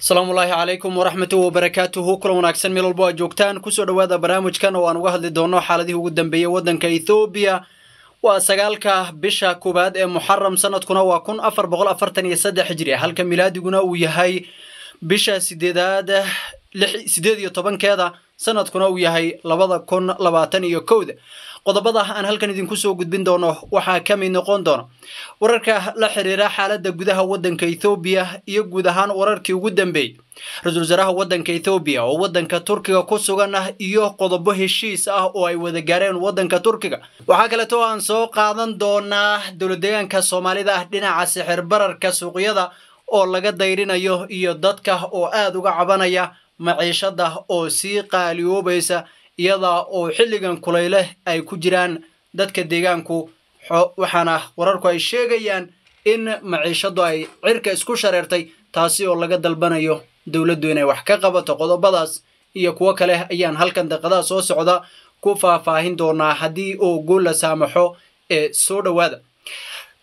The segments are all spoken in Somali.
asalaamu ullaahi calaykum waraxmatu wabarakaatuhu kulan wanaagsan meel walbo aad joogtaan ku soo dhowaada barnaamijkan oo aan uga hadli doono xaaladihii ugu dambeeyey waddanka ethoobiya waa sagaalka bisha koowaad ee muxaram sanadkuna waa kun afar boqol afartan iyo saddex hijri halka milaadiguna uu yahay bisha sideedaad sideed iyo tobankeeda sanadkuna uu yahay labada kun labaatan iyo kowda qodobada aan halkan idinku soo gudbin doono waxaa ka mid noqon doona wararka la xiriira xaaladda gudaha waddanka ethoobiya iyo guud ahaan wararkii ugu dambeeyey ra'iisul wasaaraha waddanka ethoobiya oo waddanka turkiga ku sugan ah iyo qodobo heshiis ah oo ay wada gaareen waddanka turkiga. Waxaa kaleeto aan soo qaadan doonaa dowladdeegaanka soomaalida ah dhinaca sixir bararka suuqyada oo laga dayrinayo iyo dadka oo aada uga cabanaya maciishada oo sii qaaliyoobaysa iyada oo xilligan kulayleh ay ku jiraan dadka deegaanku. Waxaana wararku ay sheegayaan in maciishadu ay cirka isku shareertay taasi oo laga dalbanayo dowladdu inay wax ka qabato qodobadaas iyo kuwo kale ayaan halkan daqadaha soo socda ku faahfaahin doonaa haddii oo gool la saamaxo ee soo dhowaada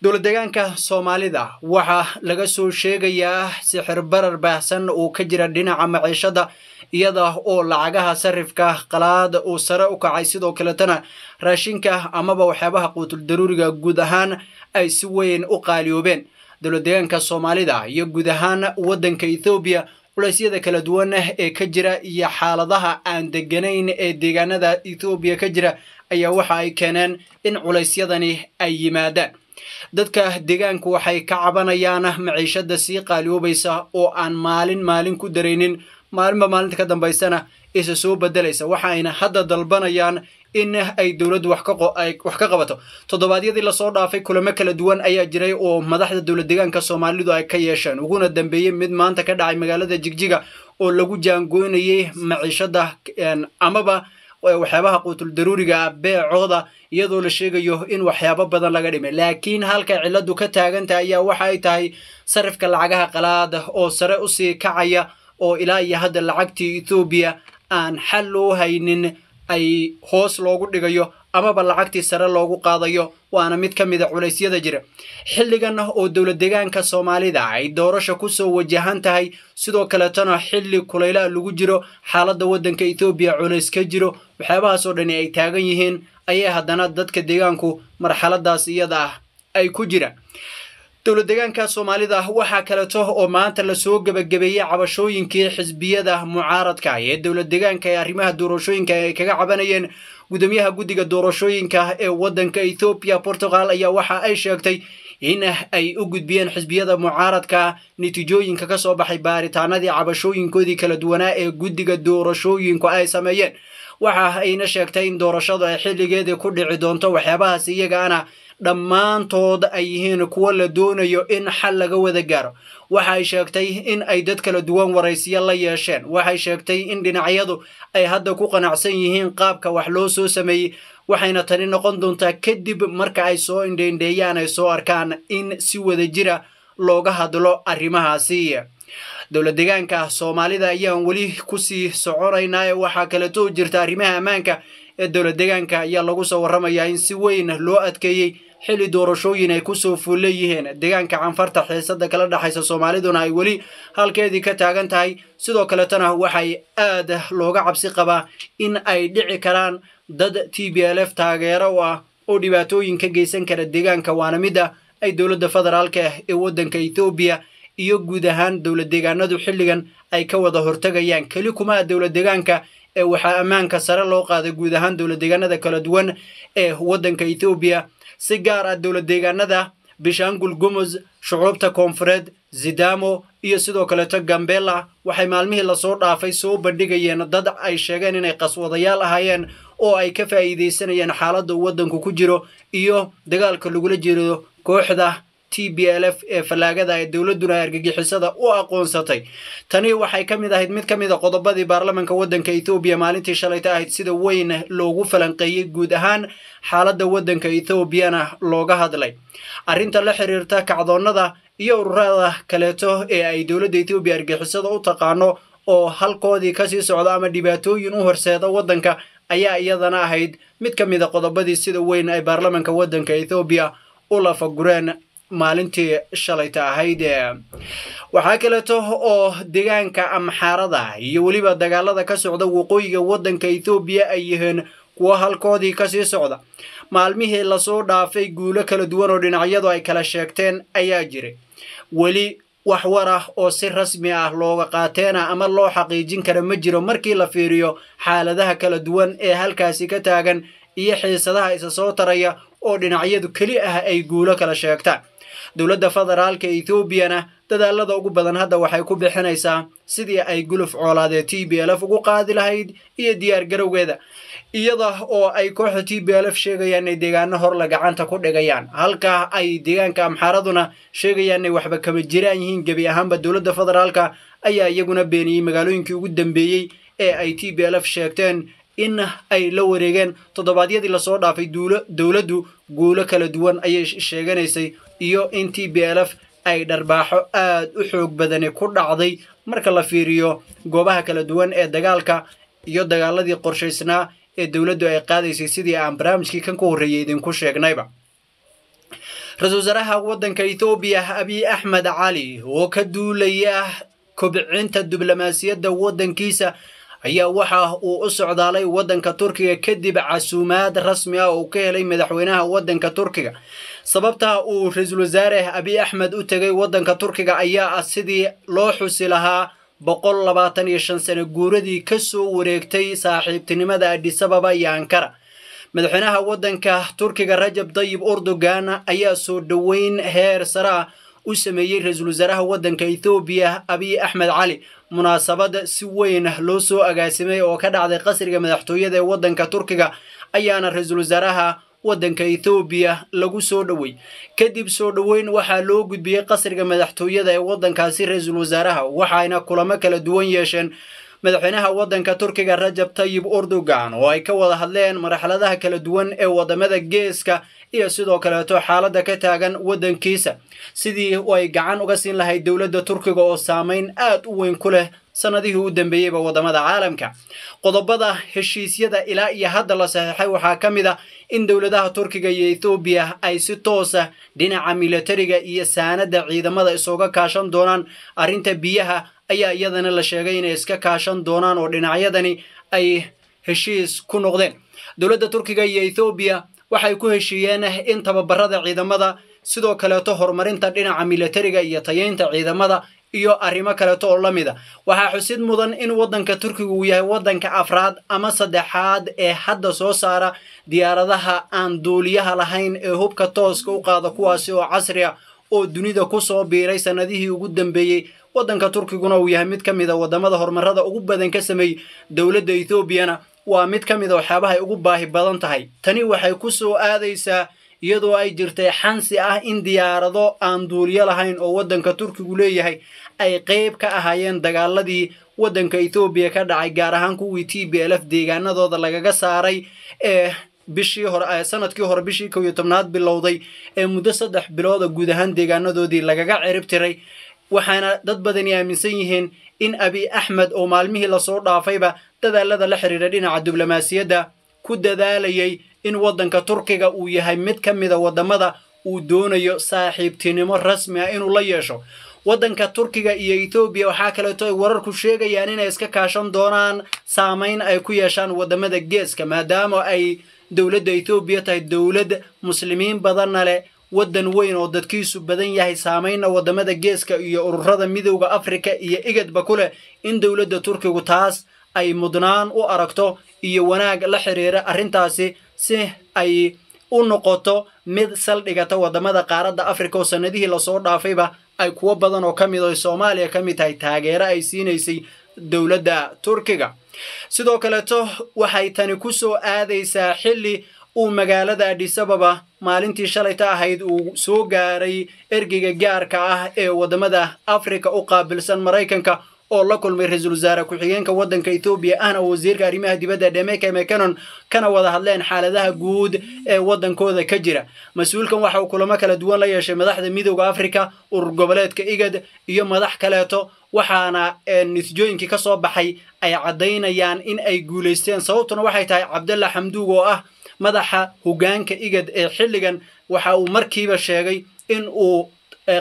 dowlad deegaanka soomaalida waxaa laga soo sheegayaa sixir barar baahsan uu ka jira dhinaca maciishada iyada oo lacagaha sarifka qalaad uu sare u kacay. Sidoo kaletana raashinka amaba waxyaabaha quutul daruuriga guud ahaan ay si weyn u qaaliyoobeen. Dowlad deegaanka soomaalida iyo guud ahaan waddanka ethoobiya culeysyada kala duwan ee ka jira iyo xaaladaha aan deganayn ee deegaanada ethoobiya ka jira ayaa waxa ay keeneen in culeysyadani ay yimaadaan dadka deegaanku waxay ka cabanayaan maciishada sii qaaliyoobaysa oo aan maalin maalin ku daraynin maalinba maalinta ka dambaysana isa soo bedelaysa. Waxa ayna hadda dalbanayaan in ay dowladdu wax ka qabato. Toddobaadyadii la soo dhaafay kulamo kala duwan ayaa jiray oo madaxda dowlad deegaanka soomaalidu ay ka yeesheen uguna dambeeyey mid maanta ka dhacay magaalada jigjiga oo lagu jaangoynayay maciishada amaba waxyaabaha quutul daruuriga ah beecooda iyadoo la sheegayo in waxyaabo badan laga dhimay. Laakiin halka ciladu ka taagantaha ayaa waxa ay tahay sarifka lacagaha qalaada oo sare u sii kacaya oo ilaa iyo hadda lacagtii ethoobiya aan xal loo haynin ay hoos loogu dhigayo amaba lacagtii sare loogu qaadayo waana mid ka mida culeysyada jira. Xilligan oo dowlad deegaanka soomaalida ay doorasha ku soo wajahan tahay sidoo kaletana xilli kulaylaha lagu jiro xaaladda waddanka ethoobiya culays ka jiro waxyaabahaasoo dhani ay taagan yihiin ayay haddana dadka deegaanku marxaladaas iyada ah ay ku jiraan dowlad deegaanka soomaalida waxaa kaleeto oo maanta la soo gebagabeeyey cabashooyinkii xisbiyada mucaaradka ee dowlad deegaanka ee arrimaha doorashooyinka ay kaga cabanayeen gudoomiyaha guddiga doorashooyinka ee waddanka ethoobiya portugal ayaa waxa ay sheegtay in ay u gudbiyeen xisbiyada mucaaradka natiijooyinka ka soo baxay baaritaanadii cabashooyinkoodii kala duwanaa ee guddiga doorashooyinku ay sameeyeen waxa ayna sheegtay in doorashadu ay xilligeedii ku dhici doonto waxyaabahaas iyagaana dhammaantood ay yihiin kuwo la doonayo in xal laga wada gaaro. Waxa ay sheegtay in ay dad kala duwan waraysiyo la yeesheen. Waxay sheegtay in dhinacyadu ay hadda ku qanacsan yihiin qaabka wax loo soo sameeyey waxayna tani noqon doontaa kadib marka ay soo indheindheeyaan ay soo arkaan in si wada jira looga hadlo arrimahaasi dowlad deegaanka soomaalida ayaan weli ku sii soconaynaa ee waxaa kaleeto jirta arrimaha ammaanka ee dowlad deegaanka ayaa lagu soo warramayaa in si weyn loo adkeeyey xilli doorashooyin ay ku soo fuul leeyihiin deegaanka canfarta xiisada kala dhexaysa soomaaliduna ay weli halkeedii ka taagan tahay. Sidoo kaletana waxay aad looga cabsi qabaa in ay dhici karaan dad t b l f taageero u ah oo dhibaatooyin ka geysan kara deegaanka. Waana mida ay dowladda federaalka ah ee waddanka ethoobiya iyo guud ahaan dowlad deegaanadu xilligan ay ka wada hortegayaan keli kuma dowlad deegaanka ee waxaa ammaanka sare loo qaaday guud ahaan dowlad deegaanada kala duwan ee waddanka ethoobiya si gaar ah dowlad deegaanada bishangul gumuz shucuubta koonfureed zidamo iyo sidoo kaleeto gambela waxay maalmihii la soo dhaafay soo bandhigayeen dad ay sheegeen inay qaswadayaal ahaayeen oo ay ka faa'iidaysanayeen xaaladda waddanku ku jiro iyo dagaalka lagula jiro kooxda t b l f ee fallaagada ee dowladduna argagixisada u aqoonsatay. Tani waxay ka mid ahayd mid ka mid a qodobadii baarlamanka waddanka ethoobiya maalintii shalayta ahayd sida weyn loogu falanqeeyey guud ahaan xaaladda waddanka ethoobiyana looga hadlay. Arrinta la xiriirta kacdoonnada iyo ururada kaleeto ee ay dowladda ethoobiya argixisada u taqaano oo halkoodii ka sii socda ama dhibaatooyin u horseeda waddanka ayaa iyadana ahayd mid ka mid a qodobadii sida weyn ay baarlamanka waddanka ethoobiya u lafagureen maalintii shalayta ahayd waxaa kaleeto oo deegaanka amxaarada iyo weliba dagaalada ka socda waqooyiga waddanka ethoobiya ay yihiin kuwo halkoodii ka sii socda. Maalmihii la soo dhaafay guulo kala duwan oo dhinacyadu ay kala sheegteen ayaa jiray. Weli wax war ah oo si rasmi ah looga qaateena ama loo xaqiijin kara ma jiro markii la fiiriyo xaaladaha kala duwan ee halkaasi ka taagan iyo xiisadaha isa soo taraya oo dhinacyadu keli ah ay guulo kala sheegtaan dowladda federaalka ethoobiana dadaalada ugu badan hadda waxay ku bixinaysaa sidii ay guluf coolaadee t b l f ugu qaadi lahayd iyo diyaar garowgeeda iyada oo ay kooxda t b l f sheegayaan inay deegaano horle gacanta ku dhigayaan. Halka ay deegaanka amxaaraduna sheegayaan inay waxba kama jiraan yihiin gebi ahaanba dowladda federaalka ayaa iyaguna beeniyey magaalooyinkii ugu dambeeyey ee ay t b l f sheegteen in ay la wareegeen. Toddobaadyadii la soo dhaafay dowladdu guulo kala duwan ayay sheeganaysay iyo in t b l f ay dharbaaxo aad u xoog badani ku dhacday marka la fiiriyo goobaha kala duwan ee dagaalka iyo dagaaladii qorshaysnaa ee dowladdu ay qaadaysay sidii aan barnaamijkii kan ka horreeyey idinku sheegnayba. Ra'isul wasaaraha waddanka ethoobiya abiy axmed cali oo ka duulaya kobcinta diblomaasiyadda waddankiisa ayaa waxa uu u socdaalay waddanka turkiga kadib casuumaad rasmi ah oo ka helay madaxweynaha waddanka turkiga. Sababta uu ra'iisul wasaare abiy axmed u tegay waddanka turkiga ayaa ah sidii loo xusi lahaa boqol labaatan iyo shan sano guuradii ka soo wareegtay saaxiibtinimada adisababa iyo ankara. Madaxweynaha waddanka turkiga rajab dayib erdogan ayaa soo dhoweyn heer sare ah u sameeyey ra'iisul wasaaraha waddanka ethoobiya abiy axmed cali munaasabad si weyn loo soo agaasimay oo ka dhacday qasriga madaxtooyada ee waddanka turkiga ayaana ra'iisul wasaaraha waddanka ethoobiya lagu soo dhowey kadib soo dhoweyn waxaa loo gudbiyey qasriga madaxtooyada ee waddankaasi ra'iisul wasaaraha waxayna kulamo kala duwan yeesheen madaxweynaha waddanka turkiga rajab tayib erdogan oo ay ka wada hadleen marxaladaha kala duwan ee waddamada geeska iyo sidoo kaleeto xaaladda ka taagan waddankiisa. Sidii ay gacan uga siin lahayd dowladda turkiga oo saameyn aad u weyn ku leh sanadihii u dambeeyeyba waddamada caalamka. Qodobada heshiisyada ilaa iyo hadda la saxiixay waxaa ka mid ah in dowladaha turkiga iyo ethoobiya ay si toosa dhinaca milatariga iyo saanada ciidamada isuga kaashan doonaan arrinta biyaha ayaa iyadana la sheegay inay iska kaashan doonaan oo dhinacyadani ay heshiis ku noqdeen. Dowladda turkiga iyo ethoobiya waxay ku heshiiyeen in tababarada ciidamada sidoo kaleeto horumarinta dhinaca milatariga iyo tayeynta ciidamada iyo arrimo kaleeto oo la mid a waxaa xusid mudan in waddanka turkiga uu yahay waddanka afraad ama saddexaad ee hadda soo saara diyaaradaha aan duuliyaha lahayn ee hubka tooska u qaada kuwaasi oo casri ah oo dunida ku soo biiray sannadihii ugu dambeeyey waddanka turkiguna uu yahay mid ka mid waddamada horumarada ugu badan ka sameeyey dowladda etoobiyana waa mid ka mid a waxyaabaha ay ugu baahi badan tahay. Tani waxay ku soo aadaysaa iyadoo ay jirtay xansi ah in diyaarado aan duuliyo lahayn oo waddanka turkigu leeyahay ay qayb ka ahaayeen dagaaladii waddanka ethoobiya ka dhacay gaar ahaan kuwii t b l f deegaanadooda lagaga saaray ee bishii hore sannadkii hore bishii kow iyo tobnaad bilowday ee muddo saddex bilooda guud ahaan deegaanadoodii lagaga cirib tiray. Waxaana dad badani aaminsan yihiin in abiy axmed oo maalmihii la soo dhaafayba dadaalada la xiriira dhinaca diblomaasiyadda ku dadaalayay in waddanka turkiga uu yahay mid ka mida waddamada uu doonayo saaxiibtinimo rasmi ah inuu la yeesho. Waddanka turkiga iyo ethoobiya waxaa kaleeto ay wararku sheegayaan inay iska kaashan doonaan saamayn ay ku yeeshaan waddamada geeska maadaama ay dowladda ethoobiya tahay dowlad muslimiin badanna leh. Waddan weyn oo dadkiisu badan yahay saamaynna waddamada geeska iyo ururada midowda afrika iyo igadba ku leh in dowladda turkigu taas ay mudnaan u aragto iyo wanaag la xiriira arrintaasi si ay u noqoto mid saldhigata waddamada qaaradda afrika oo sannadihii la soo dhaafayba ay kuwo badan oo ka mid oo soomaaliya ka mid tahay taageero ay siinaysay dowladda turkiga. Sidoo kaleeto waxay tani ku soo aadaysaa xilli uu magaalada adhisababa maalintii shalayta ahayd uu soo gaaray ergeyga gaarka ah ee waddamada afrika u qaabilsan maraykanka oo la kulmay ra'iisul wasaare ku-xigeenka waddanka ethoobiya ahna wasiirka arrimaha dibadda dhemeke mecanon kana wada hadleen xaaladaha guud ee waddankooda ka jira. Mas'uulkan waxa uu kulamo kala duwan la yeeshay madaxda midowda afrika urur goboleedka igad iyo madax kaleeto waxaana natiijooyinkii ka soo baxay ay caddaynayaan in ay guulaysteen sababtuna waxay tahay cabdalla xamduug oo ah madaxa hoggaanka igad ee xilligan waxa uu markiiba sheegay in uu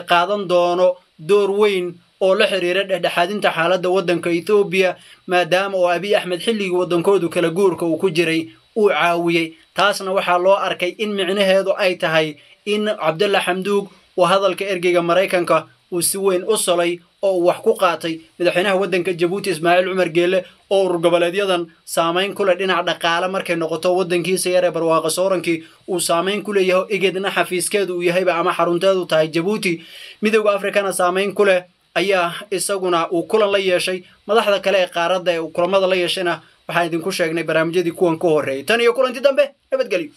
qaadan doono door weyn oo la xiriira dhexdhexaadinta xaaladda waddanka ethoobiya maadaama oo abiy axmed xilligii waddankoodu kala guurka uu ku jiray uu caawiyey. Taasna waxaa loo arkay in micnaheedu ay tahay in cabdalla xamduug oo hadalka ergeyga maraykanka uu si weyn u solay oo uu wax ku qaatay. Madaxweynaha waddanka jabuuti ismaaciil cumar geelle oo urur goboleedyadan saamayn ku leh dhinac dhaqaale markay noqoto waddankiisa yar ee barwaaqo soorankii uu saamayn ku leeyahay igedna xafiiskeedu uu yahayba ama xarunteedu tahay jabuuti. Midowda afrikana saamayn ku leh ayaa isaguna uu kulan la yeeshay. Madaxda kale ee qaaradda ee uu kulamada la yeeshayna waxaan idinku sheegnay barnaamijyadii kuwan ka horreeyay. Tan iyo kulanti dambe nabadgelyo